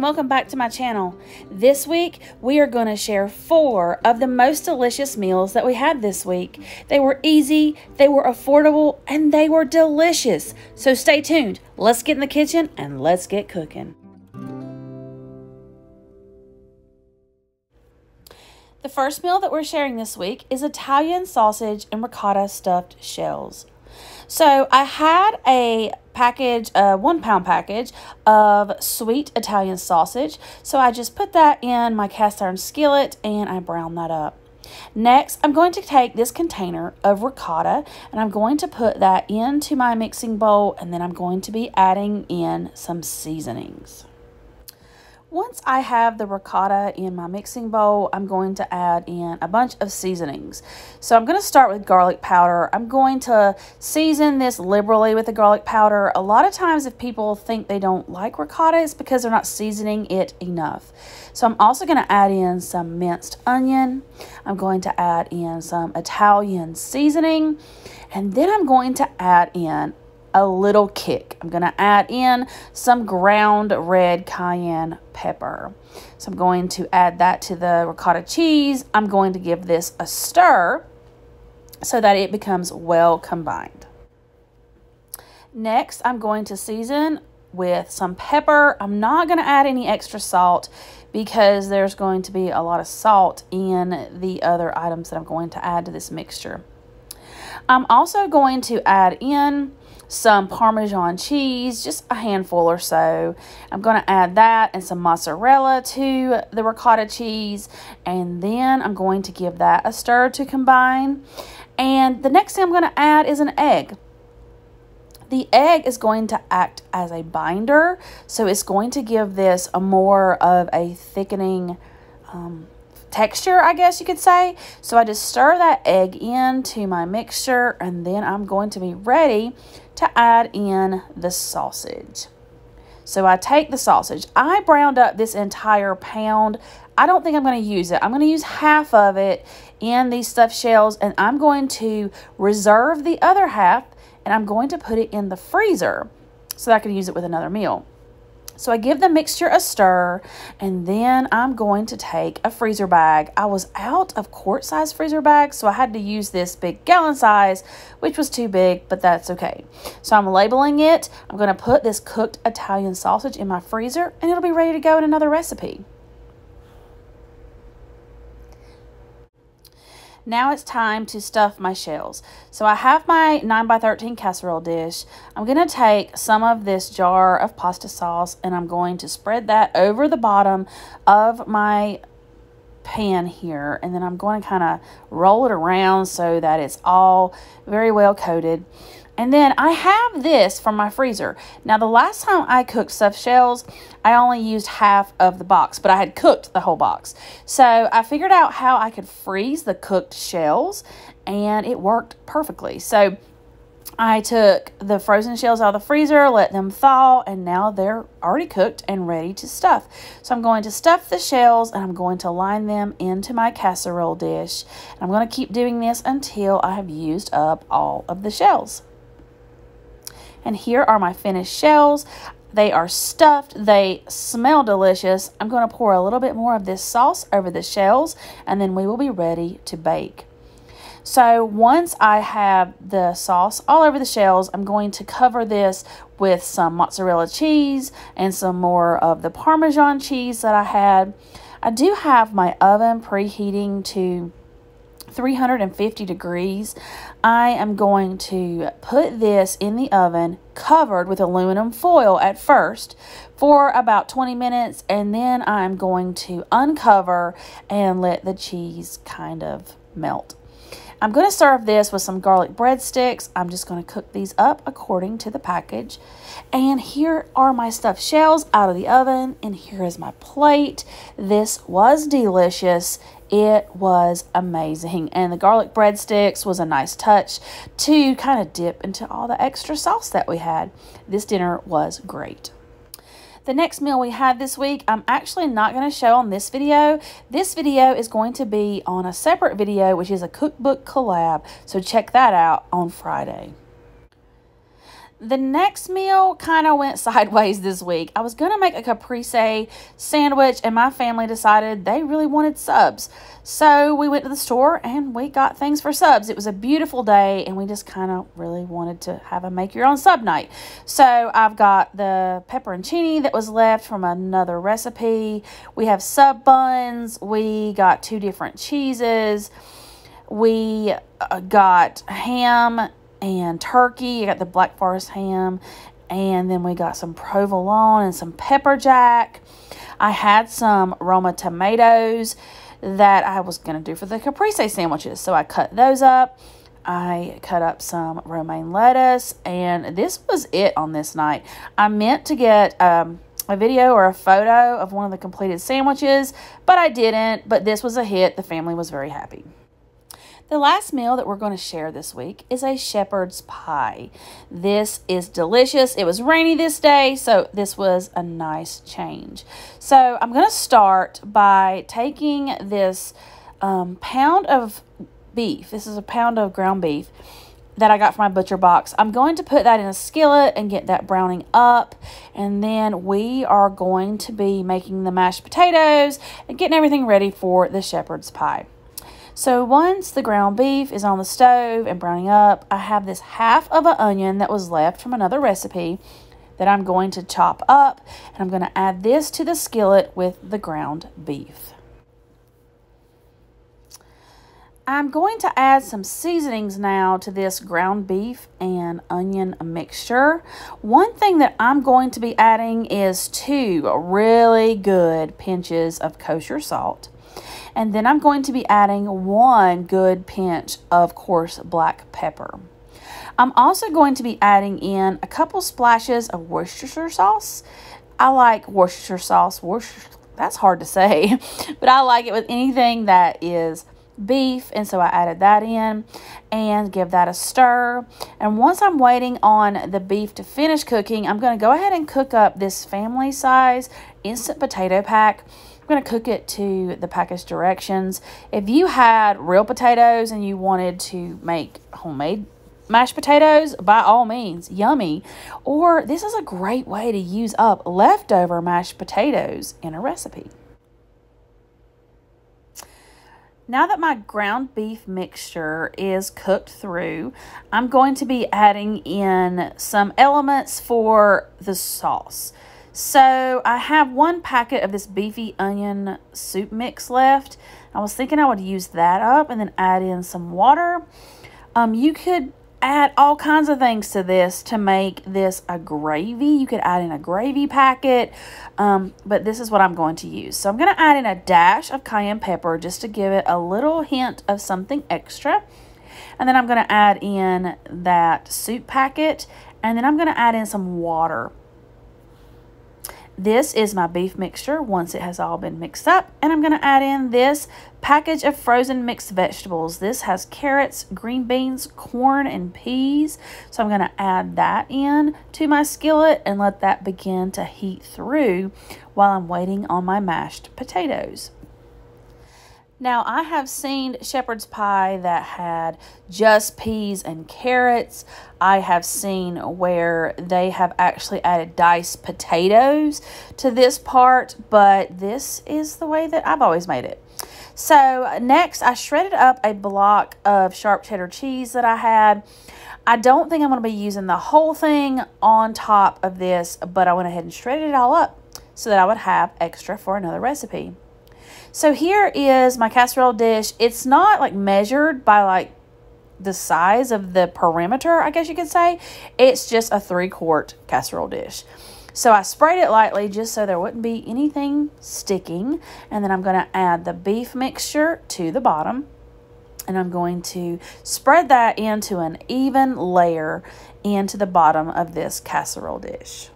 and welcome back to my channel. This week we are going to share four of the most delicious meals that we had this week. They were easy, they were affordable, and they were delicious. So stay tuned. Let's get in the kitchen and let's get cooking. The first meal that we're sharing this week is Italian sausage and ricotta stuffed shells. So I had a package, a one pound package of sweet Italian sausage. So I just put that in my cast iron skillet and I browned that up. Next, I'm going to take this container of ricotta and I'm going to put that into my mixing bowl and then I'm going to be adding in some seasonings. Once I have the ricotta in my mixing bowl, I'm going to add in a bunch of seasonings. So I'm going to start with garlic powder. I'm going to season this liberally with the garlic powder. A lot of times if people think they don't like ricotta, it's because they're not seasoning it enough. So I'm also going to add in some minced onion. I'm going to add in some Italian seasoning. And then I'm going to add in a little kick. I'm going to add in some ground red cayenne pepper. So I'm going to add that to the ricotta cheese. I'm going to give this a stir so that it becomes well combined. Next, I'm going to season with some pepper. I'm not going to add any extra salt because there's going to be a lot of salt in the other items that I'm going to add to this mixture. I'm also going to add in some Parmesan cheese, just a handful or so. I'm going to add that and some mozzarella to the ricotta cheese. And then I'm going to give that a stir to combine. And the next thing I'm going to add is an egg. The egg is going to act as a binder, so it's going to give this a more of a thickening um, texture, I guess you could say. So I just stir that egg into my mixture and then I'm going to be ready to add in the sausage. So I take the sausage. I browned up this entire pound. I don't think I'm going to use it. I'm going to use half of it in these stuffed shells and I'm going to reserve the other half and I'm going to put it in the freezer so that I can use it with another meal. So I give the mixture a stir and then I'm going to take a freezer bag. I was out of quart size freezer bags, so I had to use this big gallon size, which was too big, but that's okay. So I'm labeling it. I'm going to put this cooked Italian sausage in my freezer and it'll be ready to go in another recipe. Now it's time to stuff my shells. So I have my 9 by 13 casserole dish. I'm going to take some of this jar of pasta sauce and I'm going to spread that over the bottom of my pan here and then I'm going to kind of roll it around so that it's all very well coated. And then I have this from my freezer. Now, the last time I cooked stuffed shells, I only used half of the box, but I had cooked the whole box. So I figured out how I could freeze the cooked shells, and it worked perfectly. So I took the frozen shells out of the freezer, let them thaw, and now they're already cooked and ready to stuff. So I'm going to stuff the shells and I'm going to line them into my casserole dish. And I'm going to keep doing this until I have used up all of the shells. And here are my finished shells. They are stuffed. They smell delicious. I'm going to pour a little bit more of this sauce over the shells and then we will be ready to bake. So once I have the sauce all over the shells, I'm going to cover this with some mozzarella cheese and some more of the Parmesan cheese that I had. I do have my oven preheating to 350 degrees. I am going to put this in the oven covered with aluminum foil at first for about 20 minutes and then I'm going to uncover and let the cheese kind of melt. I'm going to serve this with some garlic breadsticks. I'm just going to cook these up according to the package. And here are my stuffed shells out of the oven. And here is my plate. This was delicious. It was amazing. And the garlic breadsticks was a nice touch to kind of dip into all the extra sauce that we had. This dinner was great. The next meal we had this week, I'm actually not going to show on this video. This video is going to be on a separate video, which is a cookbook collab. So check that out on Friday. The next meal kind of went sideways this week. I was going to make a caprese sandwich, and my family decided they really wanted subs. So we went to the store and we got things for subs. It was a beautiful day, and we just kind of really wanted to have a make your own sub night. So I've got the pepperoncini that was left from another recipe. We have sub buns. We got two different cheeses. We uh, got ham and turkey. I got the Black Forest ham. And then we got some provolone and some pepper jack. I had some Roma tomatoes that I was going to do for the caprese sandwiches. So I cut those up. I cut up some romaine lettuce. And this was it on this night. I meant to get... Um, a video or a photo of one of the completed sandwiches, but I didn't. But this was a hit. The family was very happy. The last meal that we're going to share this week is a shepherd's pie. This is delicious. It was rainy this day, so this was a nice change. So I'm going to start by taking this um, pound of beef. This is a pound of ground beef that I got from my butcher box. I'm going to put that in a skillet and get that browning up. And then we are going to be making the mashed potatoes and getting everything ready for the shepherd's pie. So once the ground beef is on the stove and browning up, I have this half of an onion that was left from another recipe that I'm going to chop up and I'm going to add this to the skillet with the ground beef. I'm going to add some seasonings now to this ground beef and onion mixture. One thing that I'm going to be adding is two really good pinches of kosher salt. And then I'm going to be adding one good pinch of coarse black pepper. I'm also going to be adding in a couple splashes of Worcestershire sauce. I like Worcestershire sauce. Worcestershire, that's hard to say, but I like it with anything that is beef and so I added that in and give that a stir and once I'm waiting on the beef to finish cooking I'm going to go ahead and cook up this family size instant potato pack going to cook it to the package directions. If you had real potatoes and you wanted to make homemade mashed potatoes, by all means, yummy. Or this is a great way to use up leftover mashed potatoes in a recipe. Now that my ground beef mixture is cooked through, I'm going to be adding in some elements for the sauce. So I have one packet of this beefy onion soup mix left. I was thinking I would use that up and then add in some water. Um, you could add all kinds of things to this to make this a gravy. You could add in a gravy packet, um, but this is what I'm going to use. So I'm going to add in a dash of cayenne pepper just to give it a little hint of something extra. And then I'm going to add in that soup packet, and then I'm going to add in some water. This is my beef mixture once it has all been mixed up. And I'm going to add in this package of frozen mixed vegetables. This has carrots, green beans, corn, and peas. So I'm going to add that in to my skillet and let that begin to heat through while I'm waiting on my mashed potatoes. Now, I have seen shepherd's pie that had just peas and carrots. I have seen where they have actually added diced potatoes to this part, but this is the way that I've always made it. So, next, I shredded up a block of sharp cheddar cheese that I had. I don't think I'm going to be using the whole thing on top of this, but I went ahead and shredded it all up so that I would have extra for another recipe. So here is my casserole dish. It's not like measured by like the size of the perimeter, I guess you could say. It's just a three quart casserole dish. So I sprayed it lightly just so there wouldn't be anything sticking. And then I'm going to add the beef mixture to the bottom. And I'm going to spread that into an even layer into the bottom of this casserole dish.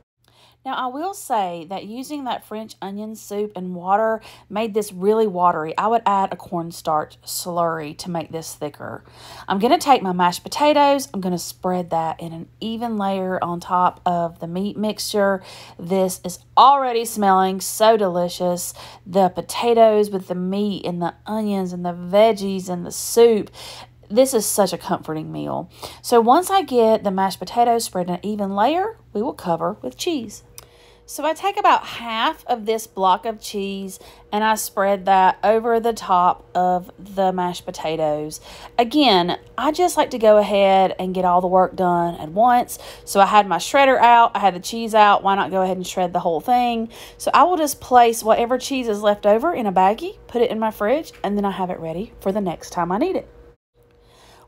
Now, I will say that using that French onion soup and water made this really watery. I would add a cornstarch slurry to make this thicker. I'm going to take my mashed potatoes. I'm going to spread that in an even layer on top of the meat mixture. This is already smelling so delicious. The potatoes with the meat and the onions and the veggies and the soup this is such a comforting meal. So once I get the mashed potatoes spread in an even layer, we will cover with cheese. So I take about half of this block of cheese and I spread that over the top of the mashed potatoes. Again, I just like to go ahead and get all the work done at once. So I had my shredder out, I had the cheese out. Why not go ahead and shred the whole thing? So I will just place whatever cheese is left over in a baggie, put it in my fridge, and then I have it ready for the next time I need it.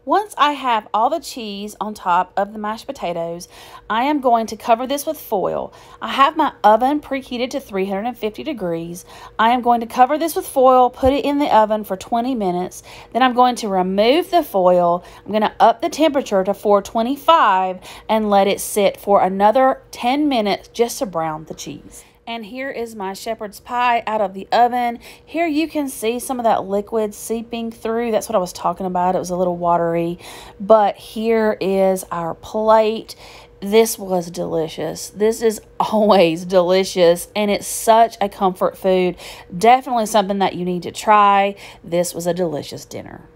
Once I have all the cheese on top of the mashed potatoes, I am going to cover this with foil. I have my oven preheated to 350 degrees. I am going to cover this with foil, put it in the oven for 20 minutes. Then I'm going to remove the foil. I'm going to up the temperature to 425 and let it sit for another 10 minutes just to brown the cheese. And here is my shepherd's pie out of the oven. Here you can see some of that liquid seeping through. That's what I was talking about. It was a little watery. But here is our plate. This was delicious. This is always delicious and it's such a comfort food. Definitely something that you need to try. This was a delicious dinner.